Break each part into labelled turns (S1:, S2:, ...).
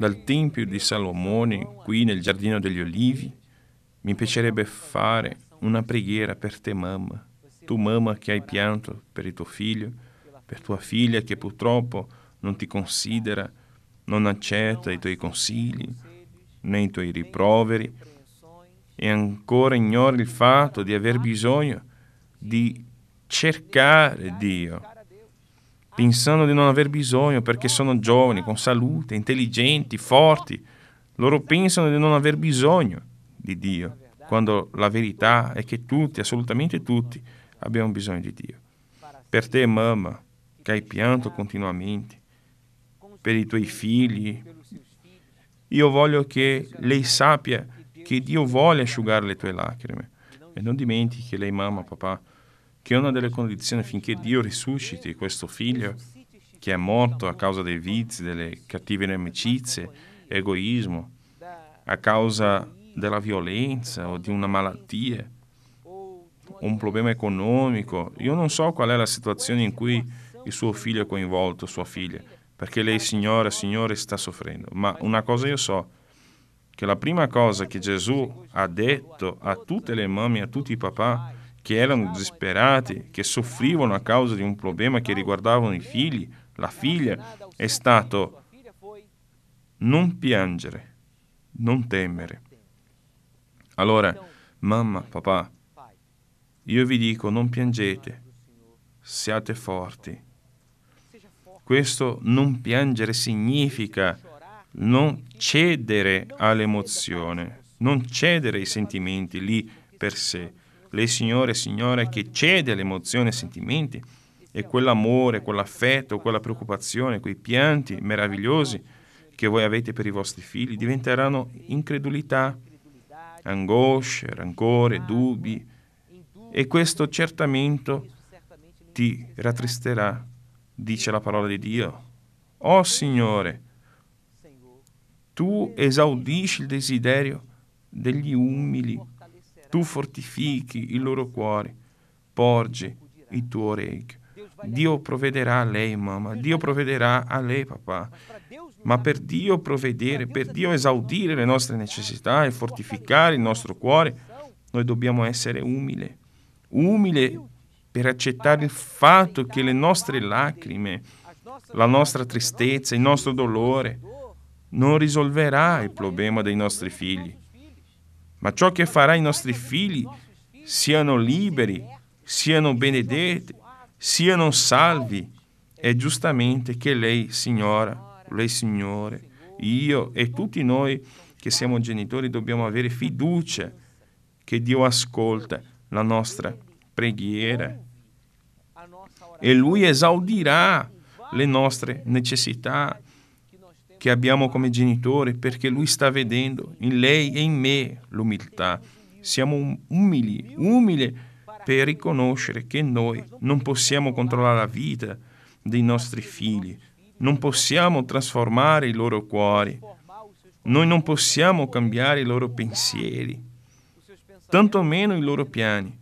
S1: dal Tempio di Salomone, qui nel Giardino degli Olivi, mi piacerebbe fare una preghiera per te, mamma. Tu, mamma, che hai pianto per il tuo figlio, per tua figlia che purtroppo non ti considera, non accetta i tuoi consigli, né i tuoi riproveri, e ancora ignora il fatto di aver bisogno di cercare Dio, pensando di non aver bisogno perché sono giovani, con salute, intelligenti, forti. Loro pensano di non aver bisogno di Dio, quando la verità è che tutti, assolutamente tutti, abbiamo bisogno di Dio. Per te, mamma, che hai pianto continuamente, per i tuoi figli, io voglio che lei sappia che Dio vuole asciugare le tue lacrime. E non dimentichi lei, mamma, papà, che una delle condizioni affinché Dio risusciti questo figlio che è morto a causa dei vizi, delle cattive amicizie, egoismo, a causa della violenza o di una malattia, un problema economico. Io non so qual è la situazione in cui il suo figlio è coinvolto, sua figlia, perché lei, signora, signore, sta soffrendo. Ma una cosa io so, che la prima cosa che Gesù ha detto a tutte le mamme, a tutti i papà, che erano disperati, che soffrivano a causa di un problema che riguardavano i figli, la figlia, è stato non piangere, non temere. Allora, mamma, papà, io vi dico non piangete, siate forti. Questo non piangere significa non cedere all'emozione, non cedere ai sentimenti lì per sé. Lei, Signore, Signore, che cede alle emozioni e ai sentimenti, e quell'amore, quell'affetto, quella preoccupazione, quei pianti meravigliosi che voi avete per i vostri figli diventeranno incredulità, angosce, rancore, dubbi, e questo certamente ti rattristerà, dice la parola di Dio. Oh Signore, tu esaudisci il desiderio degli umili, tu fortifichi il loro cuore, porgi il tuo orecchio. Dio provvederà a lei, mamma, Dio provvederà a lei, papà. Ma per Dio provvedere, per Dio esaudire le nostre necessità e fortificare il nostro cuore, noi dobbiamo essere umili. Umile per accettare il fatto che le nostre lacrime, la nostra tristezza, il nostro dolore non risolverà il problema dei nostri figli. Ma ciò che farà i nostri figli siano liberi, siano benedetti, siano salvi, è giustamente che lei, signora, lei, signore, io e tutti noi che siamo genitori dobbiamo avere fiducia che Dio ascolta la nostra preghiera. E Lui esaudirà le nostre necessità che abbiamo come genitori perché Lui sta vedendo in lei e in me l'umiltà. Siamo umili, umili per riconoscere che noi non possiamo controllare la vita dei nostri figli, non possiamo trasformare i loro cuori, noi non possiamo cambiare i loro pensieri, tanto meno i loro piani,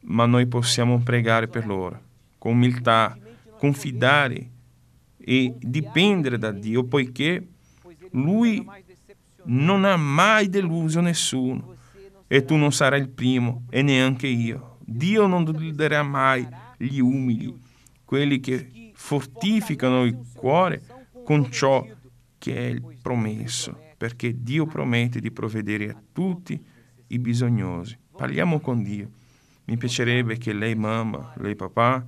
S1: ma noi possiamo pregare per loro con umiltà, confidare e dipendere da Dio, poiché Lui non ha mai deluso nessuno e tu non sarai il primo e neanche io. Dio non deluderà mai gli umili, quelli che fortificano il cuore con ciò che è il promesso, perché Dio promette di provvedere a tutti i bisognosi. Parliamo con Dio. Mi piacerebbe che lei, mamma, lei, papà,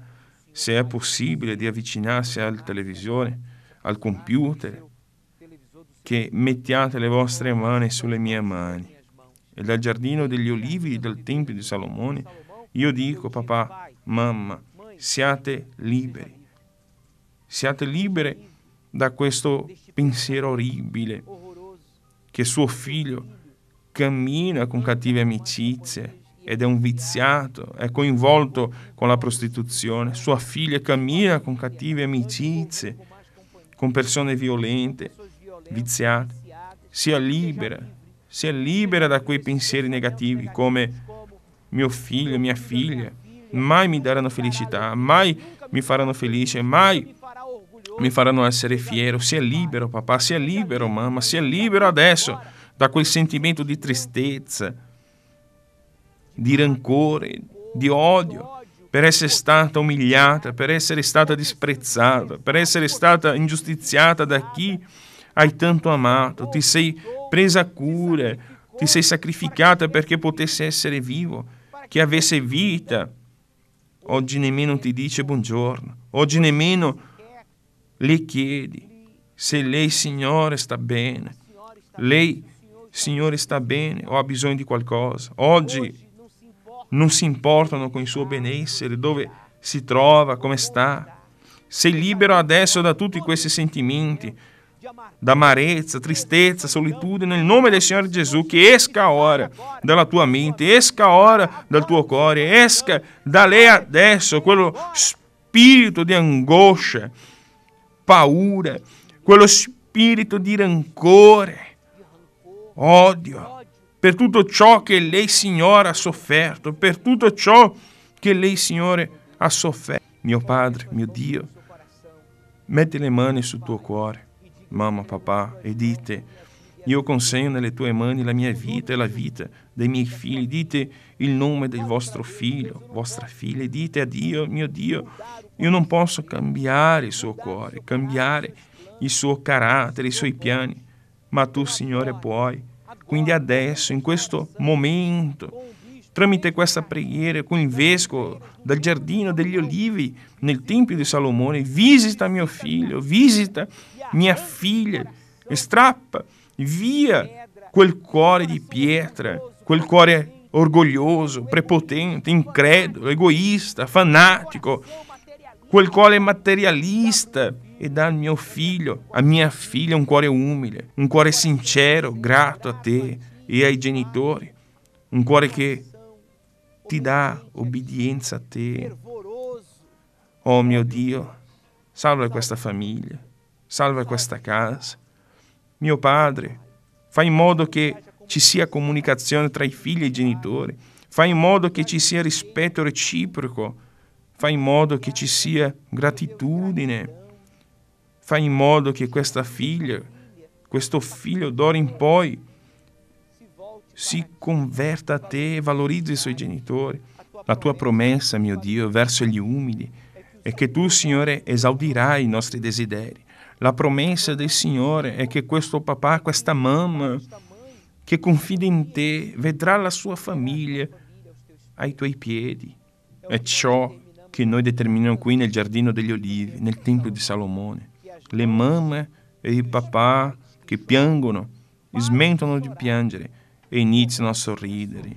S1: se è possibile, di avvicinarsi al televisore, al computer, che mettiate le vostre mani sulle mie mani. E dal giardino degli olivi del Tempio di Salomone, io dico, papà, mamma, siate liberi. Siate liberi da questo pensiero orribile che suo figlio cammina con cattive amicizie, ed è un viziato, è coinvolto con la prostituzione, sua figlia cammina con cattive amicizie, con persone violente, viziate, sia libera, sia libera da quei pensieri negativi come mio figlio, mia figlia, mai mi daranno felicità, mai mi faranno felice, mai mi faranno essere fiero. Sia libero, papà, sia libero, mamma, sia libero adesso da quel sentimento di tristezza, di rancore, di odio, per essere stata umiliata, per essere stata disprezzata, per essere stata ingiustiziata da chi hai tanto amato. Ti sei presa cura, ti sei sacrificata perché potessi essere vivo, che avesse vita. Oggi nemmeno ti dice buongiorno, oggi nemmeno le chiedi se lei, Signore, sta bene. Lei, Signore, sta bene o ha bisogno di qualcosa. Oggi non si importano con il suo benessere, dove si trova, come sta. Sei libero adesso da tutti questi sentimenti, da amarezza, tristezza, solitudine, nel nome del Signore Gesù, che esca ora dalla tua mente, esca ora dal tuo cuore, esca da lei adesso quello spirito di angoscia, paura, quello spirito di rancore, odio, per tutto ciò che lei, Signore, ha sofferto, per tutto ciò che lei, Signore, ha sofferto. Mio Padre, mio Dio, metti le mani sul tuo cuore, mamma, papà, e dite, io consegno nelle tue mani la mia vita e la vita dei miei figli. Dite il nome del vostro figlio, vostra figlia. Dite a Dio, mio Dio, io non posso cambiare il suo cuore, cambiare il suo carattere, i suoi piani, ma tu, Signore, puoi. Quindi adesso, in questo momento, tramite questa preghiera con il vescovo del giardino degli olivi nel Tempio di Salomone, visita mio figlio, visita mia figlia e strappa via quel cuore di pietra, quel cuore orgoglioso, prepotente, incredulo, egoista, fanatico, quel cuore materialista e dà al mio figlio, a mia figlia un cuore umile, un cuore sincero, grato a te e ai genitori, un cuore che ti dà obbedienza a te. Oh mio Dio, salva questa famiglia, salva questa casa. Mio Padre, fai in modo che ci sia comunicazione tra i figli e i genitori, fai in modo che ci sia rispetto reciproco Fai in modo che ci sia gratitudine. Fai in modo che questa figlia, questo figlio d'ora in poi, si converta a te e valorizzi i suoi genitori. La tua promessa, mio Dio, verso gli umili è che tu, Signore, esaudirai i nostri desideri. La promessa del Signore è che questo papà, questa mamma, che confida in te, vedrà la sua famiglia ai tuoi piedi. È ciò che noi determiniamo qui nel Giardino degli Olivi, nel Tempio di Salomone. Le mamme e i papà che piangono, smettono di piangere e iniziano a sorridere.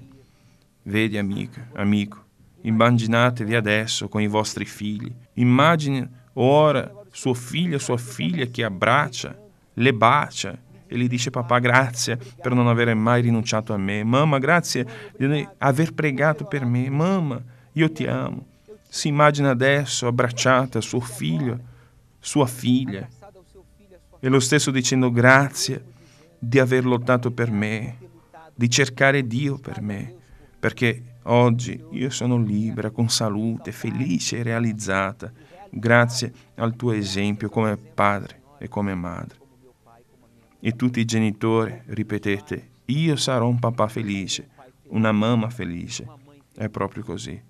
S1: Vedi amica, amico, immaginatevi adesso con i vostri figli. Immagini ora suo figlio, sua figlia che abbraccia, le bacia e gli dice papà grazie per non aver mai rinunciato a me. Mamma grazie di aver pregato per me. Mamma, io ti amo si immagina adesso abbracciata suo figlio, sua figlia, e lo stesso dicendo grazie di aver lottato per me, di cercare Dio per me, perché oggi io sono libera, con salute, felice e realizzata, grazie al tuo esempio come padre e come madre. E tutti i genitori ripetete, io sarò un papà felice, una mamma felice. È proprio così.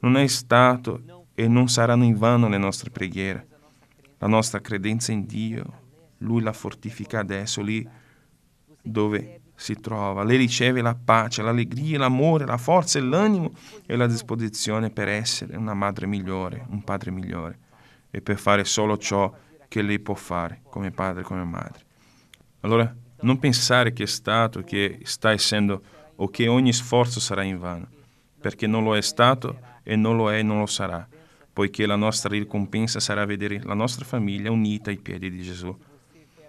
S1: Non è stato e non saranno in vano le nostre preghiere. La nostra credenza in Dio, Lui la fortifica adesso lì dove si trova. Lei riceve la pace, l'allegria, l'amore, la forza e l'animo e la disposizione per essere una madre migliore, un padre migliore e per fare solo ciò che lei può fare come padre come madre. Allora, non pensare che è stato, che sta essendo o che ogni sforzo sarà in vano, perché non lo è stato e non lo è e non lo sarà, poiché la nostra ricompensa sarà vedere la nostra famiglia unita ai piedi di Gesù.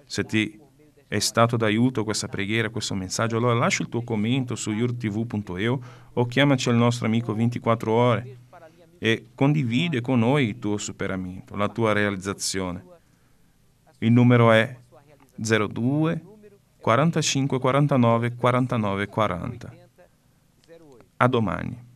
S1: Se ti è stato d'aiuto questa preghiera, questo messaggio, allora lascia il tuo commento su yurtv.eu o chiamaci al nostro amico 24 ore e condivide con noi il tuo superamento, la tua realizzazione. Il numero è 02 45 49 49 40. A domani.